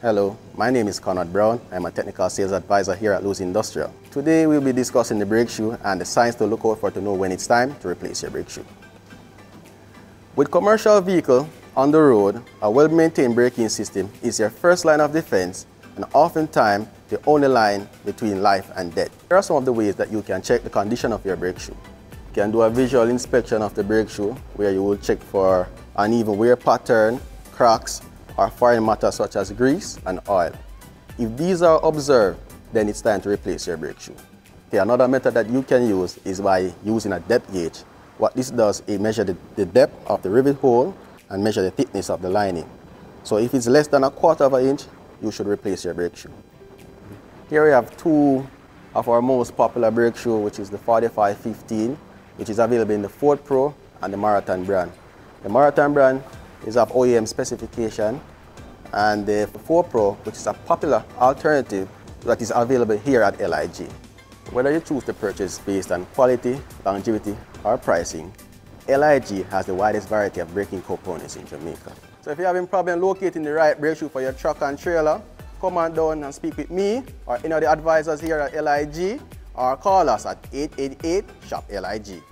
Hello, my name is Conrad Brown. I'm a technical sales advisor here at Louis Industrial. Today we'll be discussing the brake shoe and the signs to look out for to know when it's time to replace your brake shoe. With commercial vehicle on the road, a well-maintained braking system is your first line of defense and oftentimes the only line between life and death. Here are some of the ways that you can check the condition of your brake shoe. You can do a visual inspection of the brake shoe where you will check for uneven wear pattern, cracks, or foreign matter such as grease and oil. If these are observed, then it's time to replace your brake shoe. Okay, another method that you can use is by using a depth gauge. What this does is measure the, the depth of the rivet hole and measure the thickness of the lining. So if it's less than a quarter of an inch, you should replace your brake shoe. Here we have two of our most popular brake shoe, which is the 4515, which is available in the FortPro and the Marathon brand. The Marathon brand is of OEM specification, and the FortPro, which is a popular alternative that is available here at LIG. Whether you choose to purchase based on quality, longevity, or pricing, LIG has the widest variety of braking components in Jamaica. So if you're having problem locating the right brake shoe for your truck and trailer, come on down and speak with me or any of the advisors here at LIG or call us at 888-SHOP-LIG.